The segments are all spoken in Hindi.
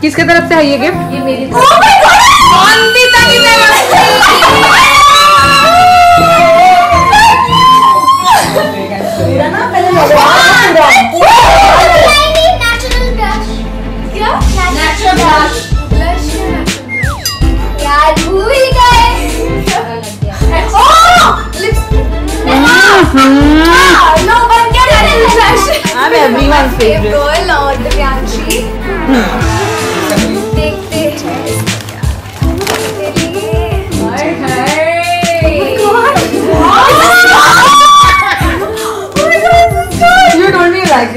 किसके तरफ़ से है ये गिफ्ट ये मेरी नेचुरल ब्रश क्या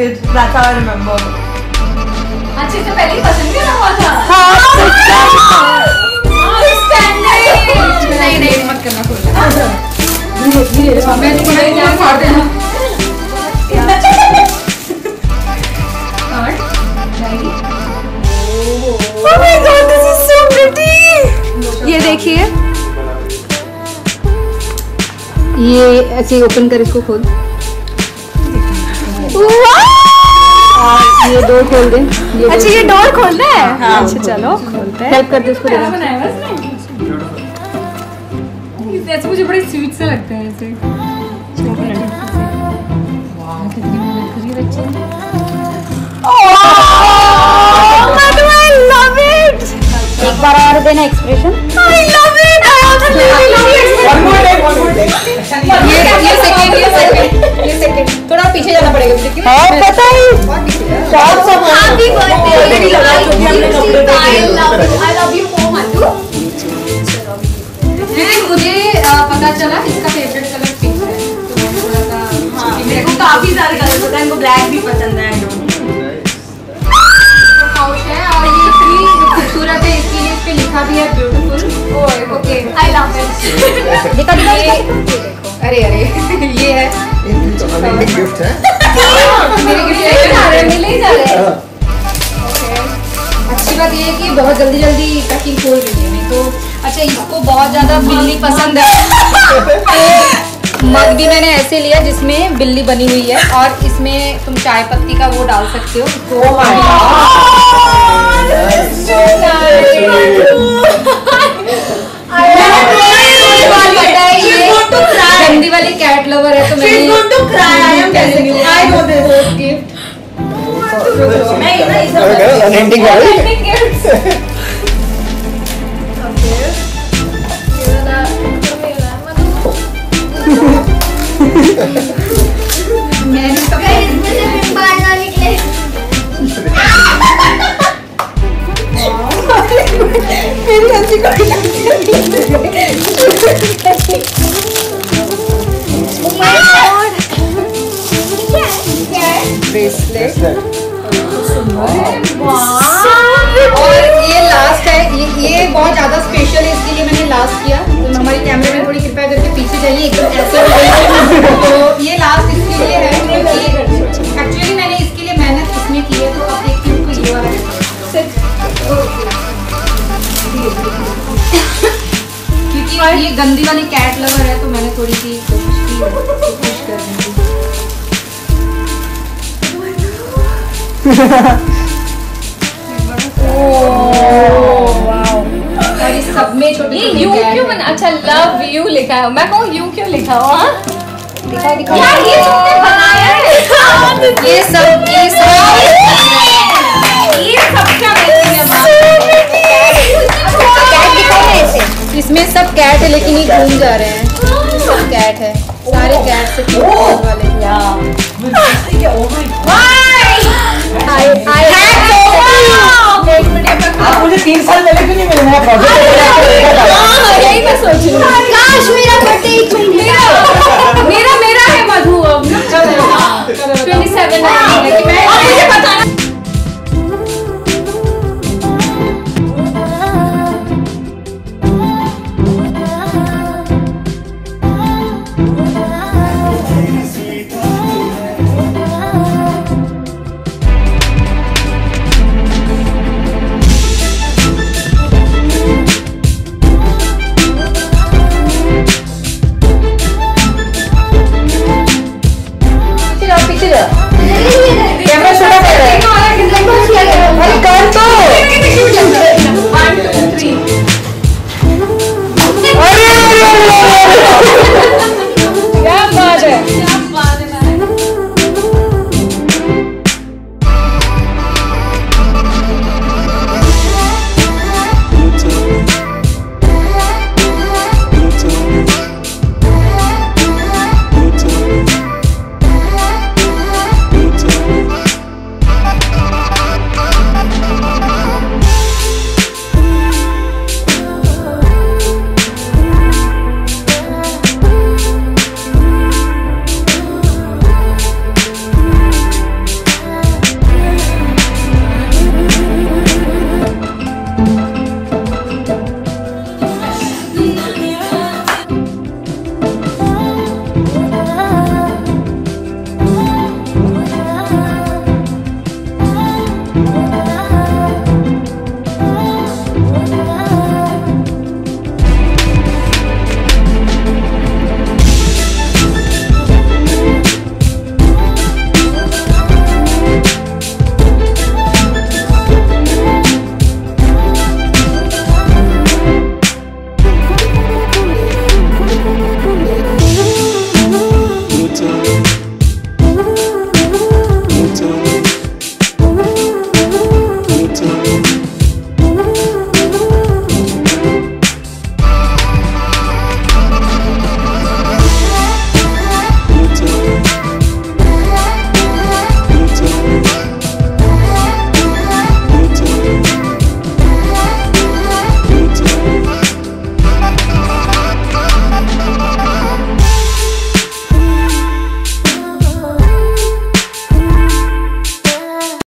it. That's how I remember. अच्छा पहले ही पसंद हुआ था। नहीं नहीं मत करना खोल मैं तुम्हें जान फाड़ देना। Oh my god, this is so pretty. ये देखिए। ये ऐसे ओपन कर इसको खोल। और ये डोर खोल दे ये अच्छा ये डोर खोलना है अच्छा चलो खोलते हैं हेल्प कर दे उसको ऐसे मुझे बड़े स्वीट से लगते हैं ऐसे एक बार और देना एक्सप्रेशन Happy birthday. Already लगा चुकी हमने कपड़े पे you. I love you more, लेकिन मुझे पता चला इसका फेवरेट कलर पिंक है। तो मैं थोड़ा सा मेरे को काफ़ी सारे कलर पता है इनको ब्लैक भी पसंद है पाउच है और ये इतनी खूबसूरत है इसके इस पे लिखा भी है ब्यूटीफुल ओके it. दिखा दिखा अरे अरे ये है। गिफ्ट है। मेरे गिफ्ट मिले ही जा रहे हैं अच्छी बात ये है कि बहुत जल्दी जल्दी पैकिंग खोल रही है नहीं तो अच्छा इसको बहुत ज़्यादा बिल्ली पसंद है। मग भी मैंने ऐसे लिया जिसमें बिल्ली बनी हुई है और इसमें तुम चाय पत्ती का वो डाल सकते हो। तो पता है। ये गंदी वाली कैट लवर है तो मैंने मैं ना ये सब अनएंडिंग है मैंने सब गंदी वाली कैट लवर है तो मैंने थोड़ी सी कोशिश की कोशिश कर रही हूँ और इस सब में छोटी यू क्यों बना अच्छा लव यू लिखा है। मैं कहूँ यू क्यों लिखा? दिखाओ दिखाओ यार ये तुमने बनाया रूम जा रहे हैं कैट है सारे कैट से वाले आप मुझे तीन साल पहले क्यों नहीं मिलना है यही मैं सोच रही काश मेरा